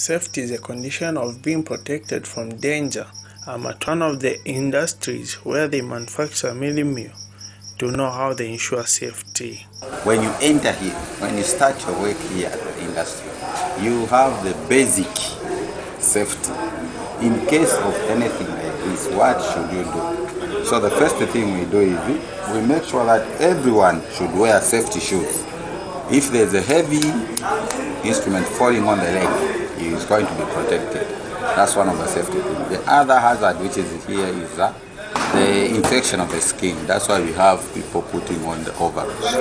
Safety is a condition of being protected from danger. I'm at one of the industries where they manufacture mealie meal to know how they ensure safety. When you enter here, when you start your work here at the industry, you have the basic safety. In case of anything like this, what should you do? So the first thing we do is we make sure that everyone should wear safety shoes. If there's a heavy instrument falling on the leg, is going to be protected. That's one of the safety things. The other hazard which is here is uh, the infection of the skin. That's why we have people putting on the overalls.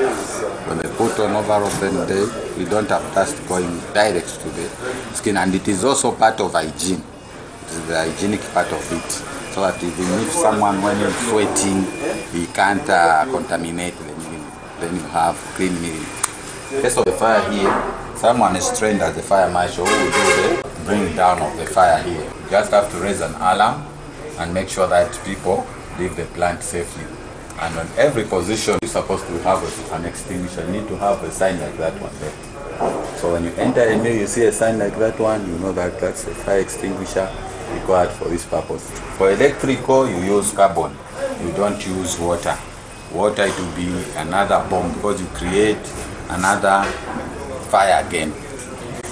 When they put on overalls, then they, we don't have dust going direct to the skin. And it is also part of hygiene. It is the hygienic part of it. So that even if someone, when he's sweating, he can't uh, contaminate the then you have clean. In case of the fire here, someone is trained as a fire marshal who will do the bring down of the fire here. You just have to raise an alarm and make sure that people leave the plant safely. And on every position, you're supposed to have an extinguisher. You need to have a sign like that one there. So when you enter a mill, you see a sign like that one, you know that that's a fire extinguisher required for this purpose. For electrical, you use carbon. You don't use water. Water it will be another bomb because you create another fire again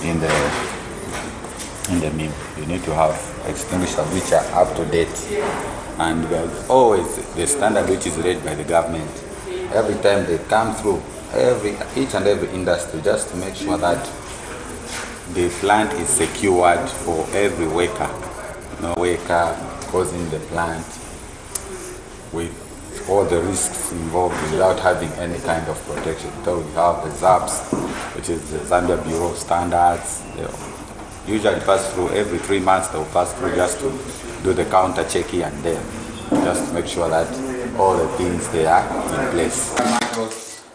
in the in the mill. You need to have extinguishers which are up to date and always the standard which is read by the government. Every time they come through, every each and every industry, just to make sure that the plant is secured for every worker. No worker causing the plant with all the risks involved without having any kind of protection. So we have the ZABS, which is the Zambia Bureau of Standards. They usually pass through every three months. They'll pass through just to do the counter check here and there, just make sure that all the things they are in place.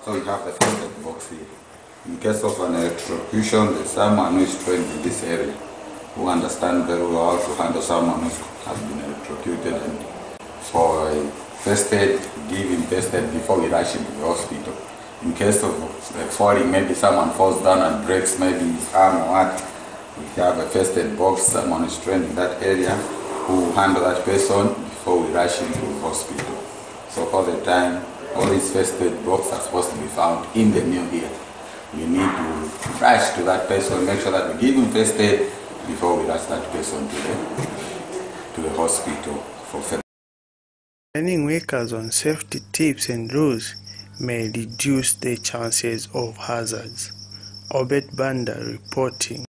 So we have the first aid box here. In case of an electrocution, there's someone who is trained in this area, who understands very well how to handle someone who has been electrocuted. And a first aid, give him first aid before we rush him to the hospital. In case of like falling, maybe someone falls down and breaks maybe his arm or what, we have a first aid box, someone is trained in that area who handle that person before we rush him to the hospital. So all the time, all these first aid boxes are supposed to be found in the new year. We need to rush to that person, make sure that we give him first aid before we rush that person to the, to the hospital for. Training workers on safety tips and rules may reduce the chances of hazards. Obert Banda reporting.